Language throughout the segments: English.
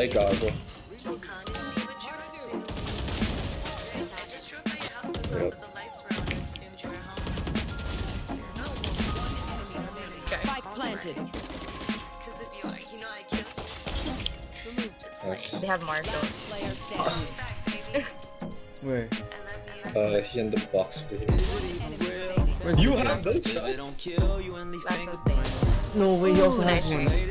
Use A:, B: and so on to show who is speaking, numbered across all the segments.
A: Ay, gago.
B: Just calling to see what you were doing. I just drove by your house and saw
A: Yep.
B: that the lights were on and assumed you were home.
C: Spike planted.
B: Because if you are, you know I kill you.
A: Nice.
D: They have Marshal.
C: Player standing.
B: Back, baby.
E: Where?
B: I love you.
A: Uh, he in the box. over here.
E: Where's
A: You have those shots?
D: That's so stay.
E: No way, he also
D: Ooh,
E: has
D: nice.
E: one.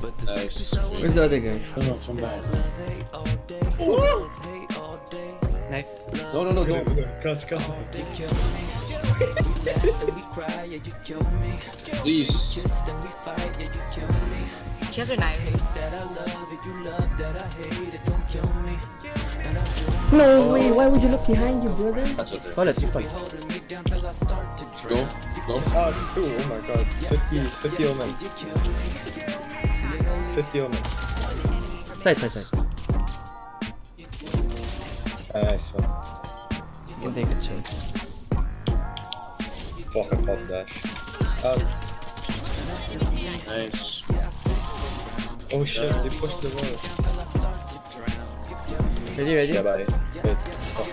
A: Nice.
E: Where's the other guy?
F: No, no, come back.
E: Knife.
F: No, no, no, don't.
A: Garage, garage.
F: Please.
D: She has her knives.
E: No way, why would you look behind you, brother?
F: That's okay.
E: Call it, he's.
F: Go. Go.
A: Ah, cool. Oh my god. 50, 50 on omen. 50 omen.
E: Side, side, side.
A: Nice one.
E: You can take a chill.
A: Fucking pop dash. Um,
F: Nice.
A: oh shit, they pushed the wall.
E: Ready, ready?
A: Yeah, bye. Wait, stop.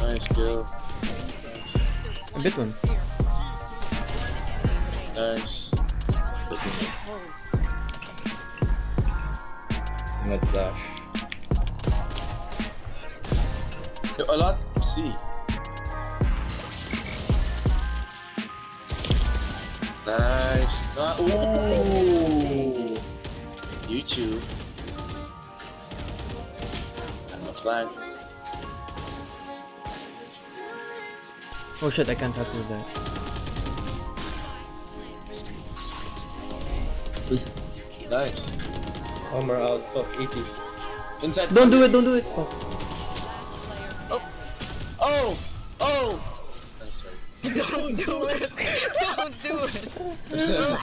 F: Nice kill.
E: A bit one.
F: Nice.
A: Mid flash.
F: Yo, a lot. C. Nice. Ah, ooh. YouTube. I'm a flag.
E: Oh shit, I can't help with that.
F: Nice.
A: Armor out. Fuck, 80.
F: Inside.
E: Don't do it, don't do it. Oh.
F: Oh! Oh! I'm.
D: Don't do it. Don't do it.